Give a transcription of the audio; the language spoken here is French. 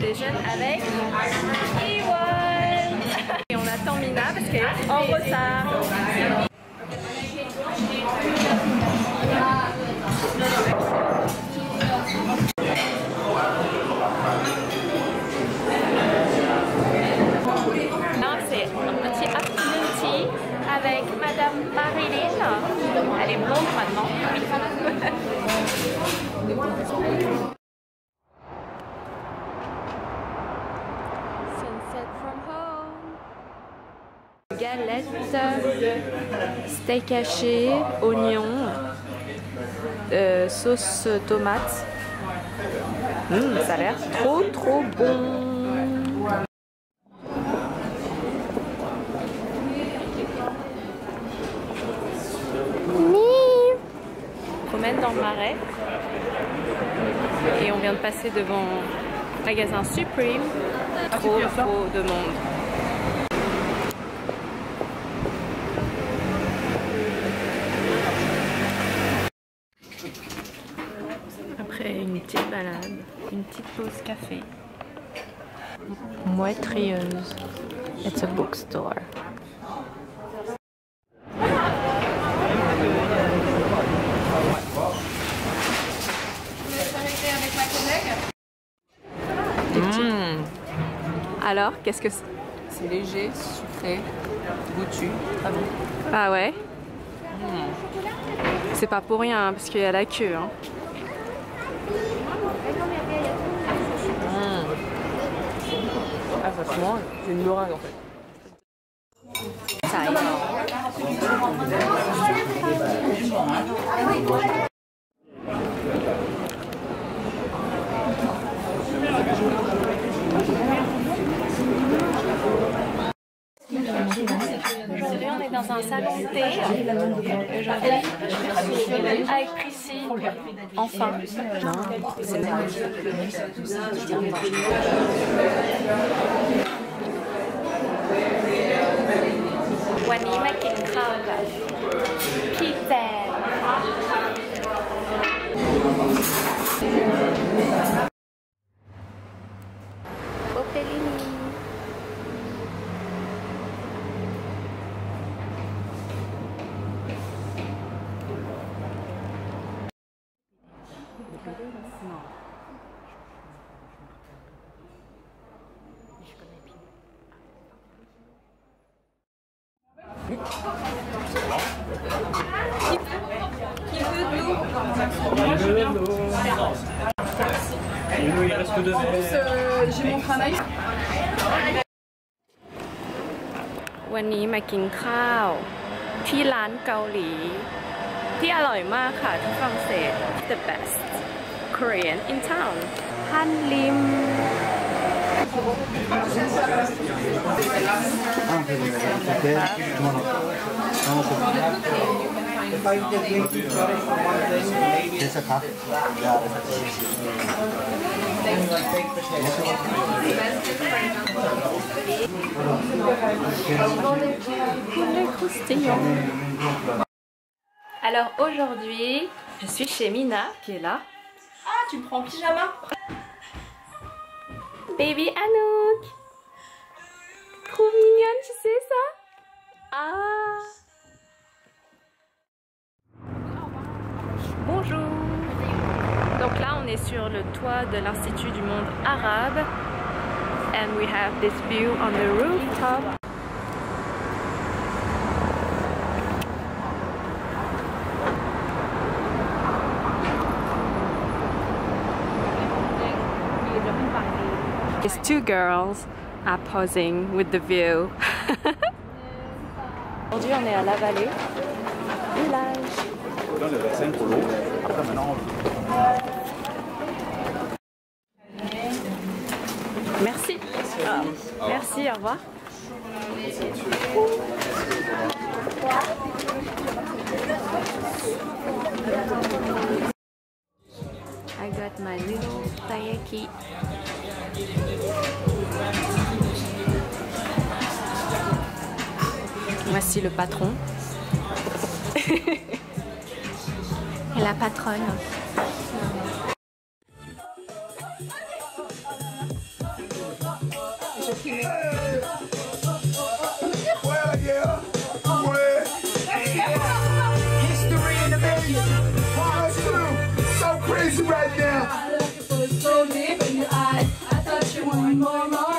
je déjeune avec Iwan. Et on attend Mina parce qu'elle est en retard. Avec Madame Marilyn. Elle est blonde maintenant. Galette, steak haché, oignon, euh, sauce tomate. Hum, ça a l'air trop trop bon. promène dans le marais et on vient de passer devant magasin Supreme. Trop trop de monde. Après une petite balade, une petite pause café. Moitrieuse. It's a bookstore. Mmh. Alors, qu'est-ce que c'est? C'est léger, sucré, goûtu, très bon? Ah ouais? C'est pas pour rien hein, parce qu'il y a la queue. Hein. Franchement, c'est une meringue en fait. Ça. Aujourd'hui, on est dans un salon de thé. Avec Prissy. Enfin. Non, c'est วันนี้มากินข้าวกับพี่แจนโอเปลินี il reste deux วันนี้มากินข้าว ที่ร้านเกาหลี ที่อร่อยมากค่ะ ที่ฝรั่งเศส the best Korean in town ฮันลิม Alors aujourd'hui, je suis chez Mina qui est là. Ah, tu prends pyjama? Baby Anouk Trop mignonne, tu sais ça? Ah Bonjour Donc là, on est sur le toit de l'Institut du monde arabe. And we have this view on the rooftop. Two girls are posing with the view. Aujourd'hui, on est à la vallée, village. Là, le bassin pour l'eau. Après, maintenant, Merci. Ah, Merci, au revoir. I got my little taiyaki. Voici le patron. Et la patronne. my mind.